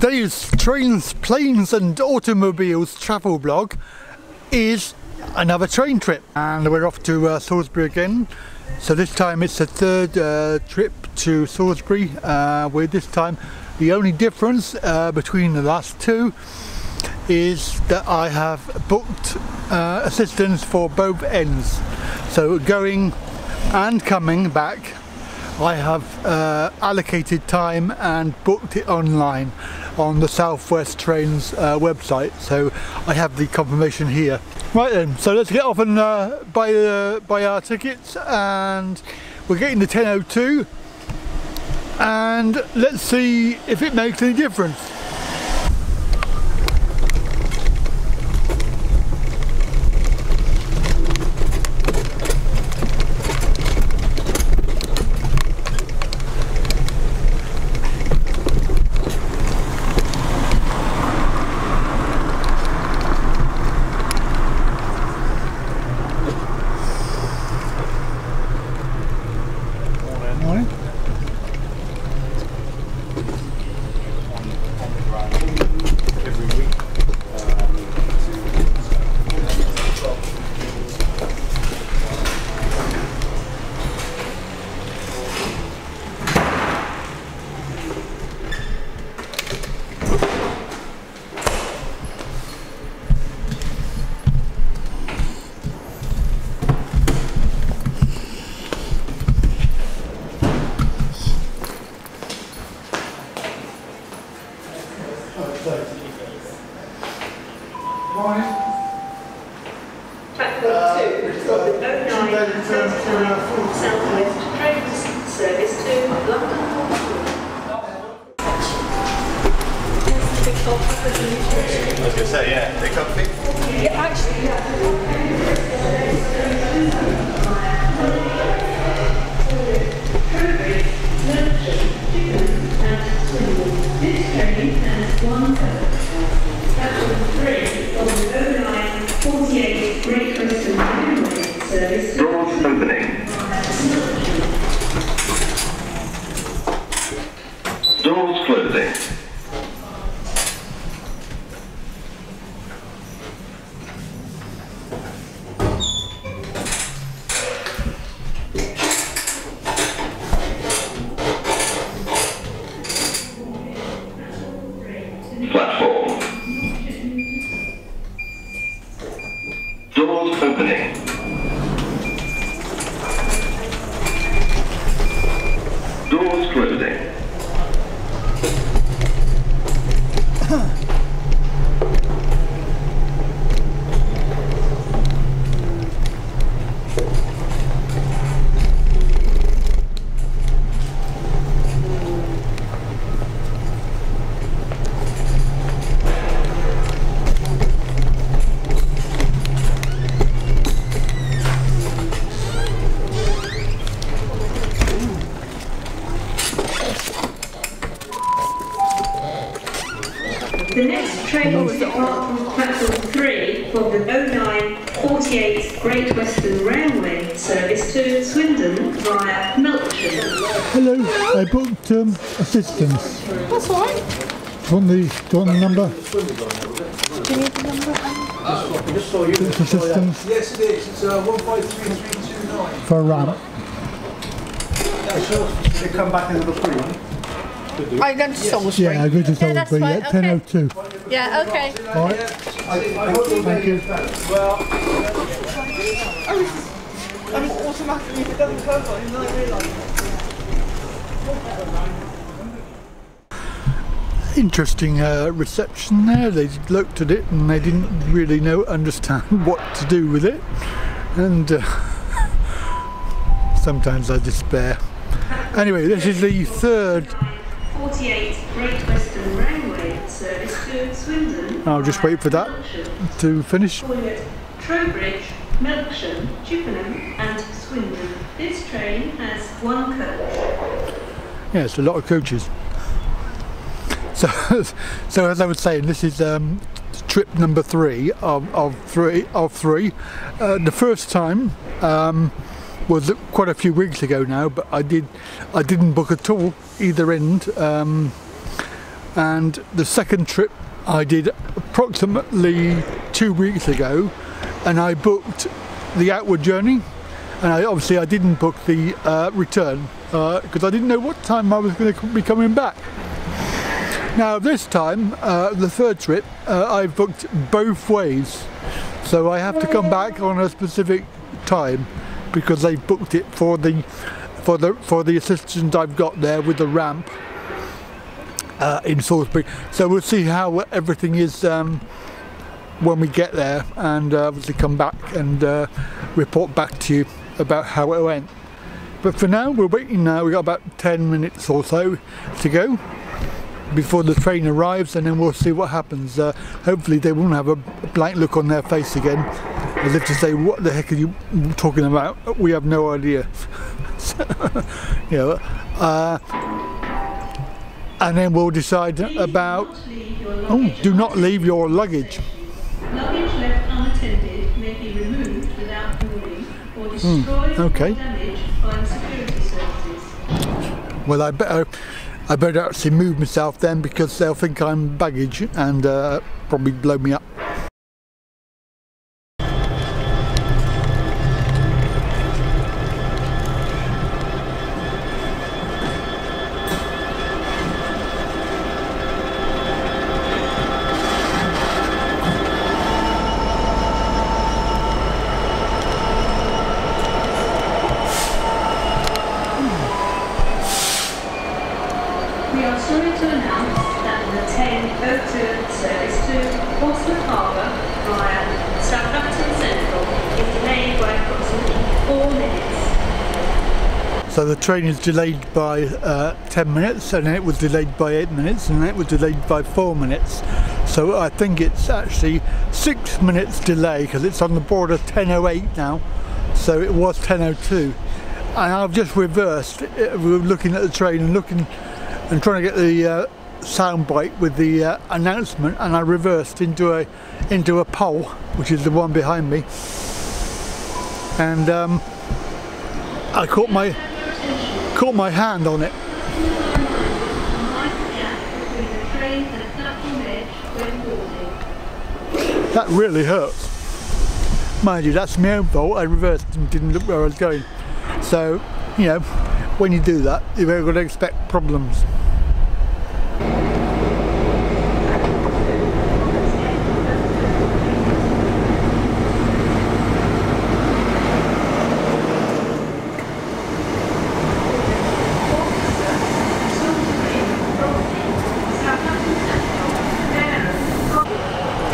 Today's Trains, Planes and Automobiles travel blog is another train trip and we're off to uh, Salisbury again. So this time it's the third uh, trip to Salisbury uh, with this time the only difference uh, between the last two is that I have booked uh, assistance for both ends. So going and coming back I have uh, allocated time and booked it online on the Southwest Trains uh, website so I have the confirmation here. Right then, so let's get off and uh, buy, uh, buy our tickets and we're getting the 10.02 and let's see if it makes any difference. Zool's closing. The next train will depart from platform 3 for the 0948 Great Western Railway service to Swindon via Melksham. Hello, I booked um, assistance. That's all right. Do you want the, do you want the number? Do you need the number? It's assistance Yes, it is. It's uh, 153329. for a ramp. They come back into the free. Are you going to Salisbury? Yeah, I go to Yeah, that's Salisbury fine, at okay. 10.02. Yeah, okay. Alright, I, I hope you thank you. Well, I'm automatically, if it doesn't come on, you might realise. Interesting uh, reception there. They looked at it and they didn't really know, understand what to do with it. And uh, sometimes I despair. Anyway, this is the third 48 Great Western Railway service to Swindon. I'll just wait for that. To finish. Trowbridge, Melksham, Chippenham and Swindon. This train has one coach. Yeah, it's a lot of coaches. So, so as I was saying, this is um, trip number three of, of three of three. Uh, the first time um, was quite a few weeks ago now, but I did I didn't book at all either end. Um, and the second trip I did approximately two weeks ago and I booked the outward journey and I obviously I didn't book the uh, return because I didn't know what time I was going to be coming back. Now this time, uh, the third trip, uh, I've booked both ways so I have to come back on a specific time because they've booked it for the for the for the assistant I've got there with the ramp uh, in Salisbury. So we'll see how everything is um, when we get there, and uh, obviously come back and uh, report back to you about how it went. But for now, we're waiting now. We've got about 10 minutes or so to go before the train arrives, and then we'll see what happens. Uh, hopefully, they won't have a blank look on their face again, as if to say, "What the heck are you talking about?" We have no idea. so, you know, uh, and then we'll decide about. Oh, do not leave your luggage. Luggage left unattended may be removed without warning or destroyed okay. or damaged by the security services. Well, I better, I better actually move myself then because they'll think I'm baggage and uh, probably blow me up. Train is delayed by uh, 10 minutes and it was delayed by 8 minutes and it was delayed by 4 minutes. So I think it's actually 6 minutes delay because it's on the board of 10.08 now. So it was 10.02. And I've just reversed. uh, We were looking at the train and looking and trying to get the uh, sound bite with the uh, announcement and I reversed into a into a pole which is the one behind me and um, I caught my caught my hand on it. That really hurts. Mind you, that's my own fault. I reversed and didn't look where I was going. So, you know, when you do that, you're going to expect problems.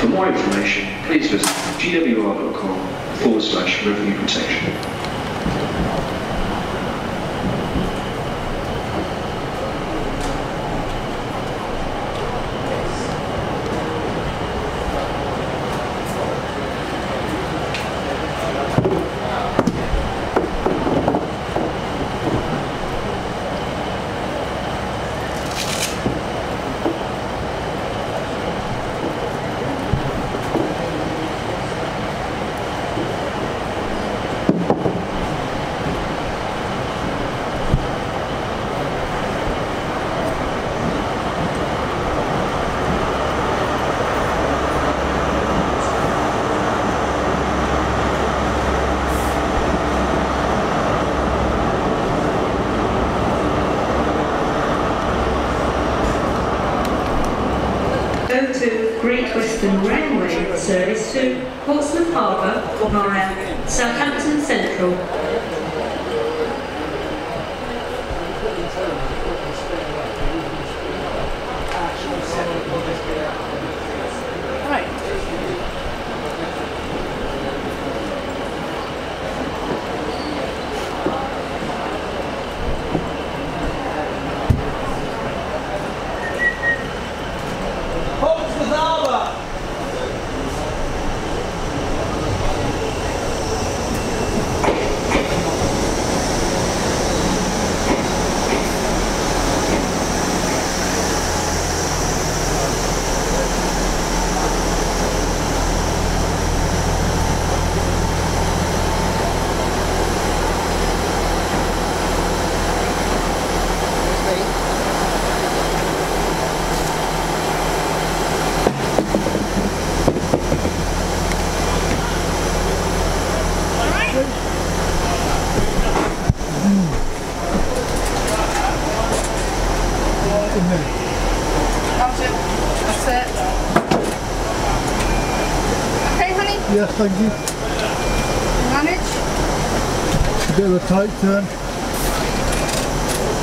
For more information, please visit gwr.com forward slash revenue protection. Go to Great Western Railway service to Harbour via Southampton Central. Right. Portsmouth Harbour. a minute. That's it. That's it. Okay, honey? Yes, thank you. Manage? A bit of a tight turn.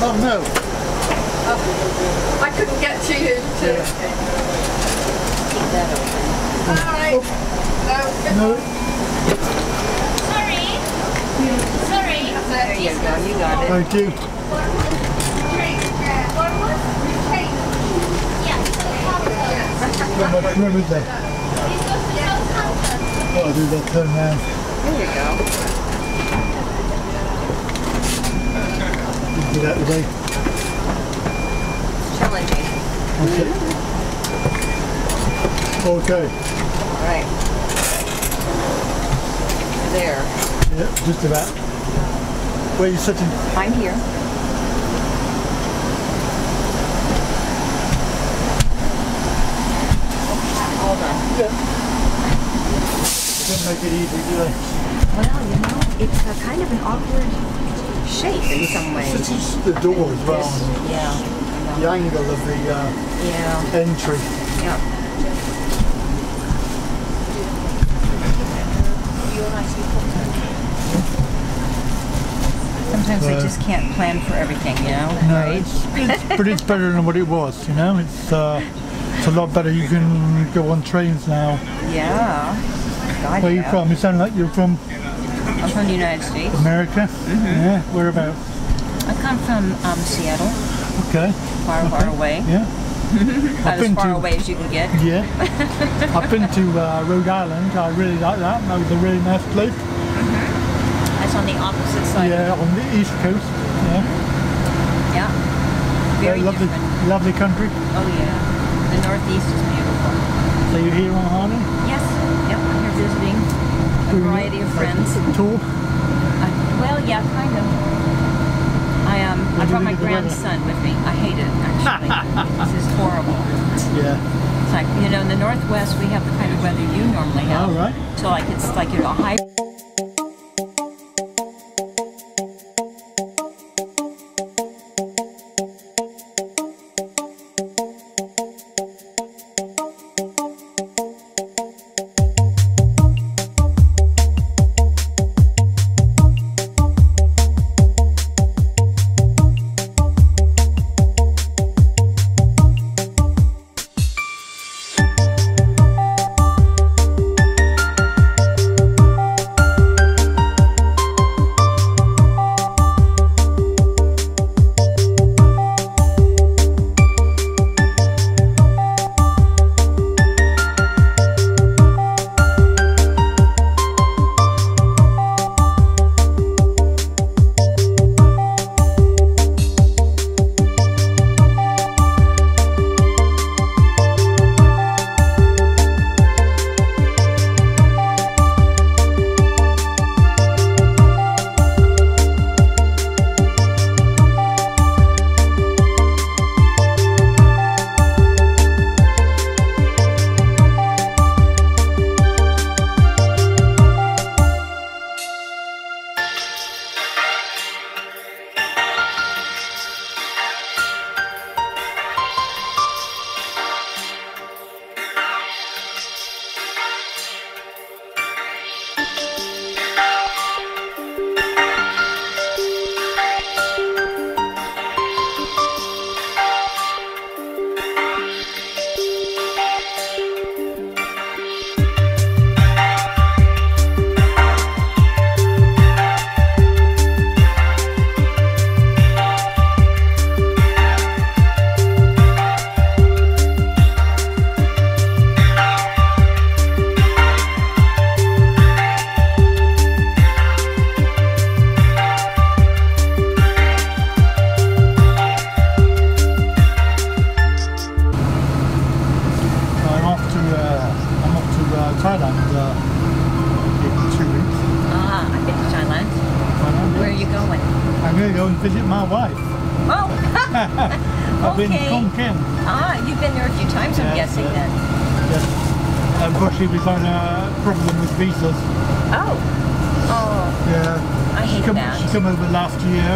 Oh no. I couldn't get to you. To... Alright. No, No. Sorry. Sorry. there you go. You got it. Thank you. How much room is there? Oh, I'll do that turn round. There you go. Get out of the way. Challenging. That's it. Okay. Alright. There. Yeah, just about. Where are you sitting? I'm here. Hold on. Didn't make it easy, do they? Well, you know, it's a kind of an awkward shape in some ways. This is the door as well. Yeah. The angle of the uh, Yeah. entry. Yeah. Sometimes I Uh, just can't plan for everything, you know? No, right? it's, it's, but it's better than what it was, you know? It's, uh, it's a lot better. You can go on trains now. Yeah. Where are you from? You sound like you're from I'm from the United States. America? Yeah, whereabouts? I come from um, Seattle, Okay. far, far away. Yeah. About as far to- away as you can get. Yeah. I've been to uh, Rhode Island. I really like that. That was a really nice place. That's on the opposite side. Yeah, on the east coast. Yeah. Yeah. Very Yeah, lovely, different. lovely country. Oh yeah. The Northeast is beautiful. So you're here on Harley? Yes. Yep. I'm here visiting a variety of friends. Tour? Uh, well, yeah, kind of. I um, I brought my think of the weather? grandson with me. I hate it actually. this is horrible. Yeah. It's like you know, in the Northwest we have the kind of weather you normally have. All right. So like it's like you know a high. Go and visit my wife. Oh. I've been Okay. to Khon Kaen. ah, you've been there a few times, I'm Yes, guessing yes. then. Yes. Unfortunately, we've had a problem with visas. Oh. Oh. Yeah. I She hate come, that. she come over last year.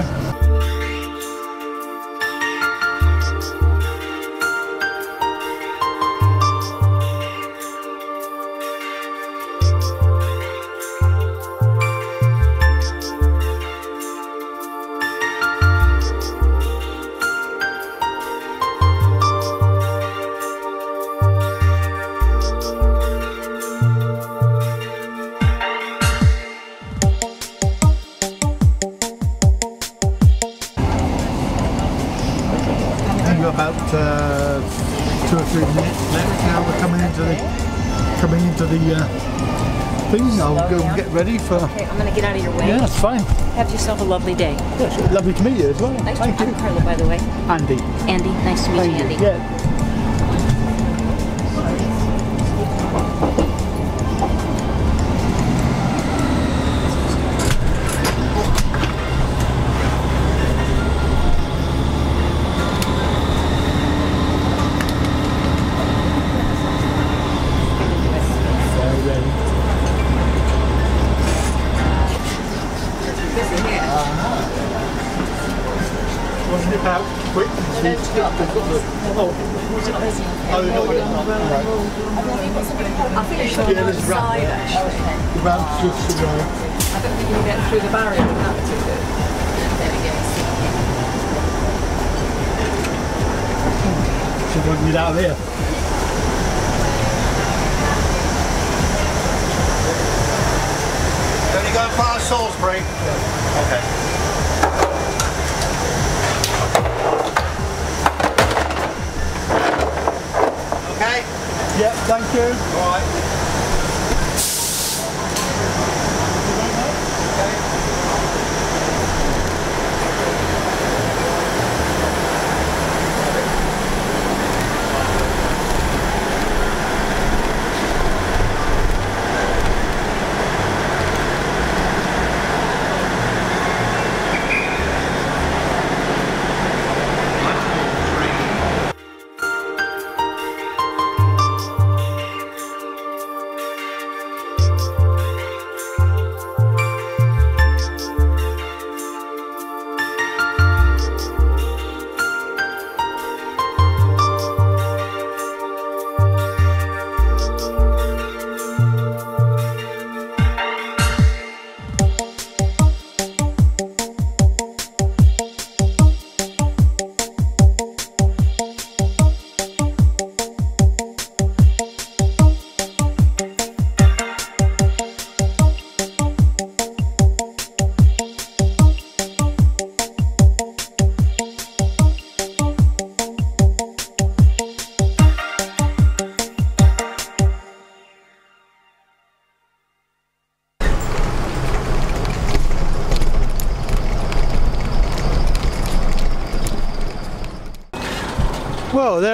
About uh, two or three minutes left. Now we're coming into the coming into the uh, thing. I'll go and get ready for. Okay, I'm gonna get out of your way. Yeah, that's fine. Have yourself a lovely day. Yes, lovely to meet you as well. Nice Thank you, I'm Carla, by the way. Andy. Andy, nice to meet you, Andy. you. Yeah. The ramp's just uh, I don't think you can get through the barrier without the ticket. so we can get out of here. Only going past Salisbury? Okay. Okay? Yeah, thank you. All right.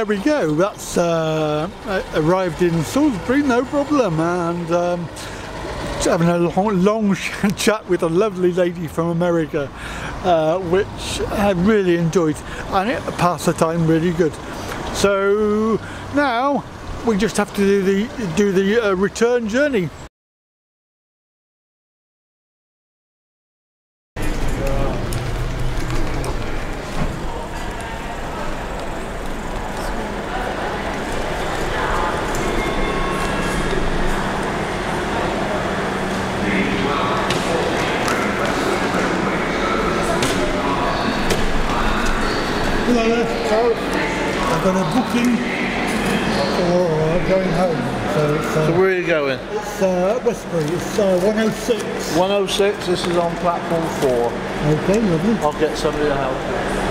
There we go. That's uh, arrived in Salisbury, no problem, and um, having a long, long chat with a lovely lady from America, uh, which I really enjoyed, and it passed the time really good. So now we just have to do the do the uh, return journey. Hello there. So I've got a booking for uh, going home. So it's, uh, So where are you going? it's uh, Westbury. It's uh, 106. 106, this is on platform 4. Okay, lovely. I'll get somebody to help you.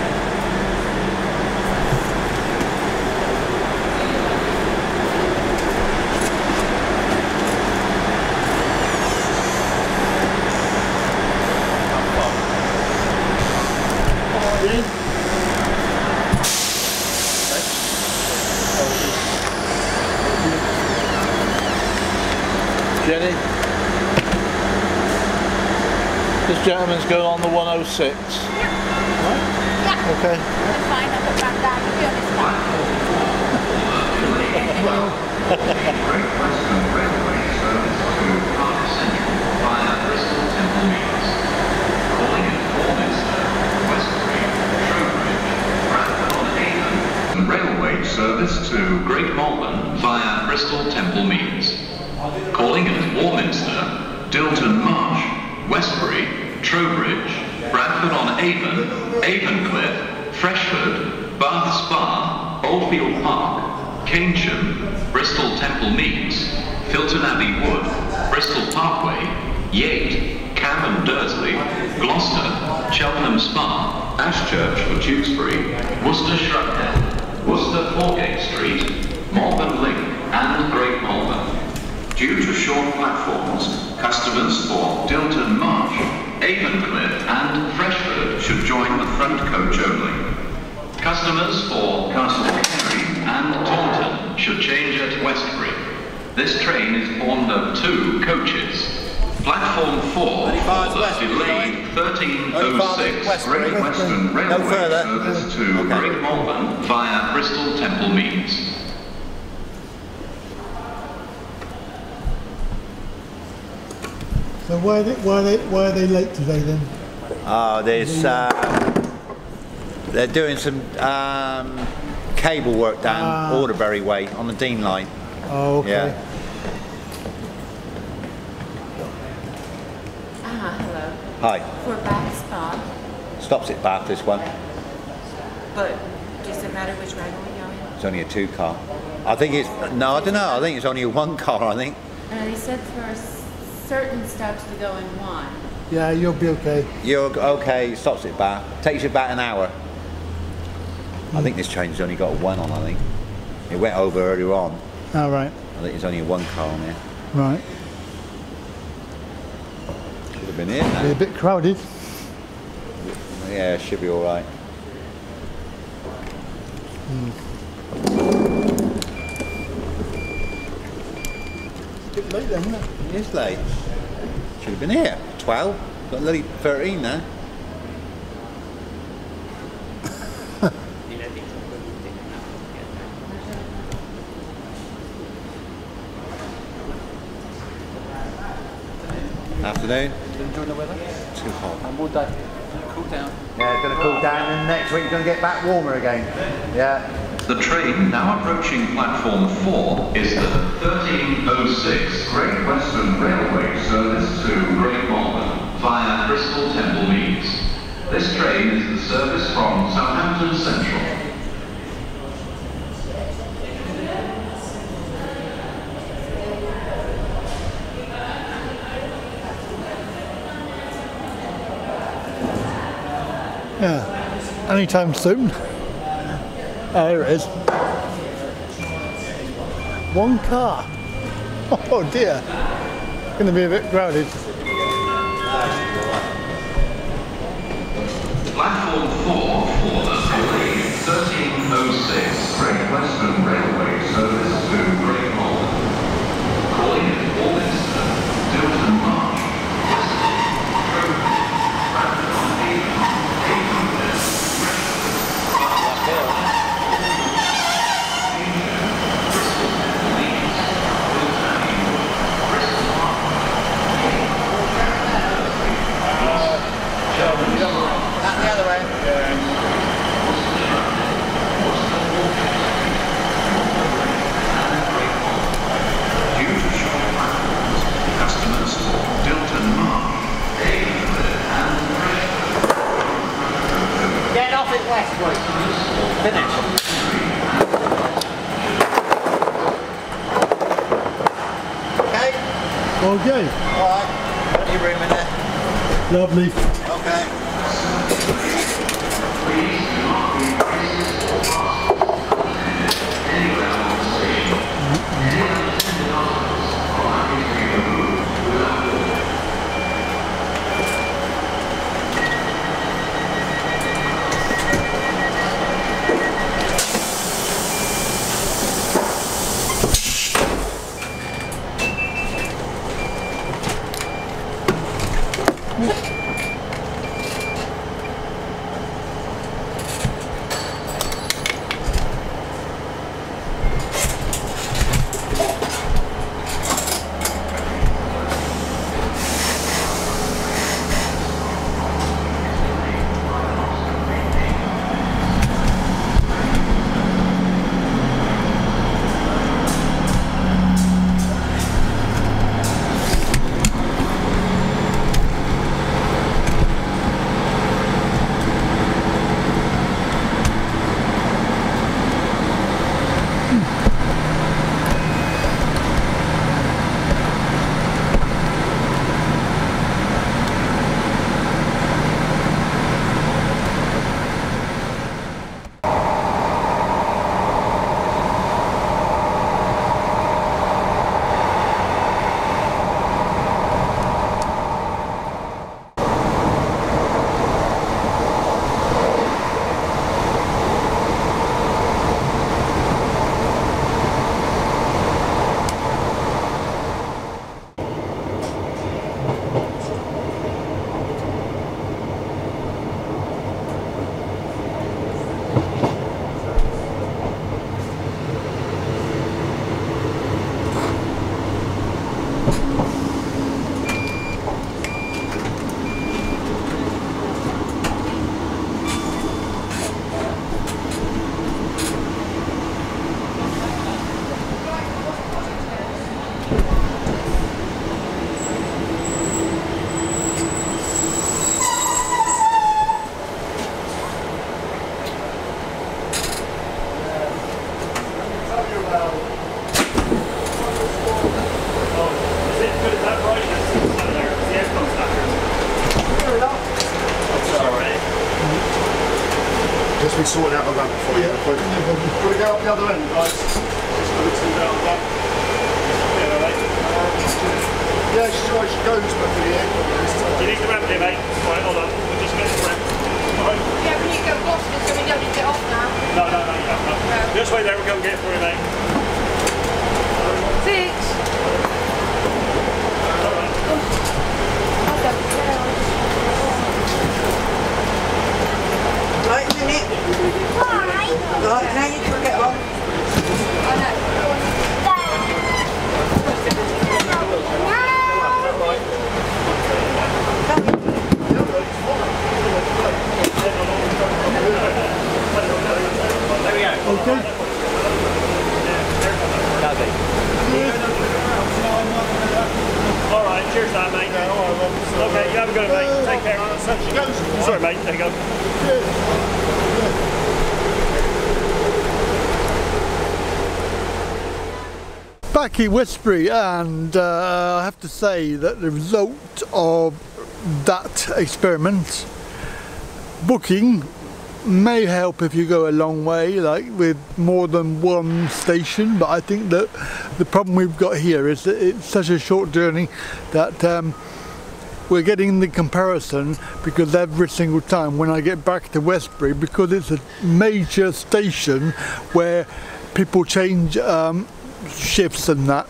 Jenny? This gentleman's going on the 106. Yeah. Okay. That's fine. I'll put back down. You'll be on this one. Railway service to Park Central via Bristol Temple Meads. Calling at Warminster, Westbury, Trowbridge, Bradford on Avon. Railway service to Great Malvern via Bristol Temple Meads. Calling at Warminster, Dilton Marsh, Westbury, Trowbridge, Bradford on Avon, Avon Freshford, Bath Spa, Oldfield Park, Keynsham, Bristol Temple Meads, Filton Abbey Wood, Bristol Parkway, Yate, Cam and Dursley, Gloucester, Cheltenham Spa, Ashchurch for Tewkesbury, Worcester Shrubhill, Worcester Foregate Street, Malvern Link and Great Malvern. Due to short platforms, customers for Dilton Marsh, Avoncliff and Freshford should join the front coach only. Customers for Castle Cary and Taunton should change at Westbury. This train is formed of two coaches. Platform 4 Only far as for the Westbury, delayed Only far as 1306 Westbury. Great Western No Railway further. service to Okay. Great Malvern via Bristol Temple Meads. So why are they, why are they, why are they late today then? Oh, there's uh, they're doing some um, cable work down Ah. Alderbury Way on the Dean line. Oh, okay. Yeah. Ah, hello. Hi. For Bath Spa, Stops at Bath. This one. but does it matter which ride we go in? It's only a two car. I think it's no. I don't know. I think it's only a one car. I think. Uh, they said for certain stops to go in one. Yeah, you'll be okay. You're okay. Stops at Bath. Takes you about an hour. I think this train's only got one on. I think it went over earlier on. All right, I think there's only one car on here. right. Should have been here. Be a bit crowded. Yeah, should be all right. Hmm. it's a bit late then, isn't it? It is late. Should have been here. 12. Got nearly 13 now. Afternoon. Enjoying the weather? Too hot. And all day. Cool down. Yeah, it's going to cool down and next week it's going to get back warmer again. Yeah. The train now approaching platform 4 is the 1306 Great Western Railway service to Great Malvern via Bristol Temple Meads. This train is the service from Southampton Central. Yeah. Anytime soon. There it is. One car. Oh dear. Going to be a bit crowded. Platform 4 for the delayed 1306 Great Western Railway service to Great Malvern. Calling at Warminster, Dilton Marsh, Western, Trowbridge, Bradford on Avon, Avoncliff, Out the other way. Due to short platforms, customers for Dilton Marsh, Avoncliff and Freshford Off. Finish. Okay. Okay. All right. Plenty room in there. Lovely. Okay. Goes. You need ramp here, mate. Right, hold on. We'll just get the ramp. Right. Yeah, we need to go Boston so we don't need to get off now. No, no, no, you don't. No. Just wait there. We'll go and get it for you, mate. Six. Right, minute. Right, now you can get on. All right. Cheers, mate. Okay, you have a good. Take care. So. Sorry, mate. There you go. Westbury and uh, I have to say that the result of that experiment booking may help if you go a long way like with more than one station but I think that the problem we've got here is that it's such a short journey that um, we're getting the comparison because every single time when I get back to Westbury because it's a major station where people change um, shifts and that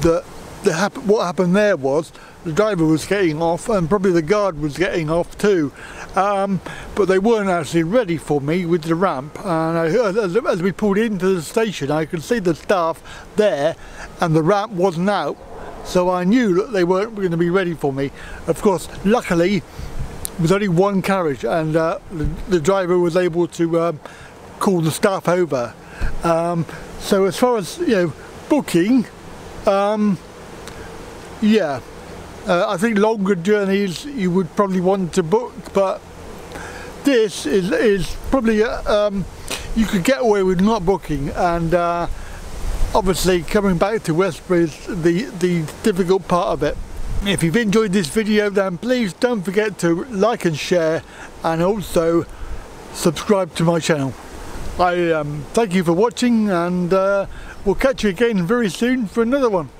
that the hap- what happened there was the driver was getting off and probably the guard was getting off too um, but they weren't actually ready for me with the ramp and I, as, as we pulled into the station I could see the staff there and the ramp wasn't out. So I knew that they weren't going to be ready for me. Of course luckily there was only one carriage and uh, the, the driver was able to um, call the staff over. Um, so as far as you know booking um, yeah uh, I think longer journeys you would probably want to book but this is, is probably um, you could get away with not booking. And uh, obviously coming back to Westbury is the, the difficult part of it. If you've enjoyed this video then please don't forget to like and share and also subscribe to my channel. I um, thank you for watching and uh, we'll catch you again very soon for another one